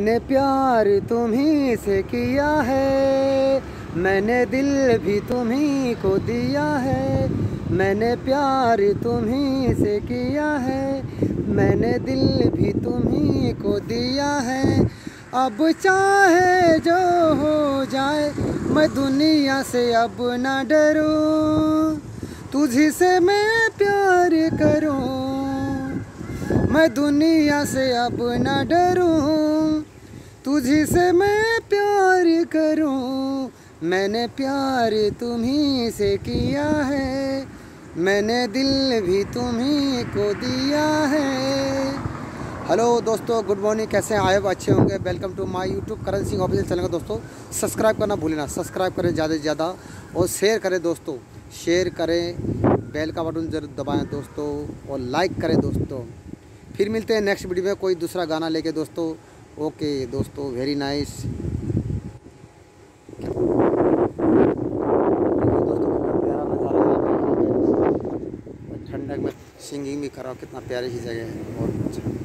मैंने प्यार तुम्ही से किया है, मैंने दिल भी तुम्ही को दिया है, मैंने प्यार तुम्ही से किया है, मैंने दिल भी तुम्ही को दिया है। अब चाहे जो हो जाए, मैं दुनिया से अब ना डरूं तुझी से मैं प्यार करूँ, मैं दुनिया से अब न डरूं। तुझी से मैं प्यार करूँ, मैंने प्यार तुम्ही से किया है, मैंने दिल भी तुम्ही को दिया है। हेलो दोस्तों गुड मॉर्निंग कैसे हैं? आए अच्छे होंगे। Welcome to my YouTube Karan Singh official channel का दोस्तों सब्सक्राइब करना भूलें ना सब्सक्राइब करें ज़्यादा से ज़्यादा और शेयर करें दोस्तों। शेयर करें बेल का बटन ज़रूर दबाएँ दोस्तों और लाइक करें दोस्तों। फिर मिलते हैं नेक्स्ट वीडियो में कोई दूसरा गाना लेके दोस्तों। ओके दोस्तों वेरी नाइस ठंडक में सिंगिंग भी करा कितना प्यारी सी जगह है। बहुत अच्छा।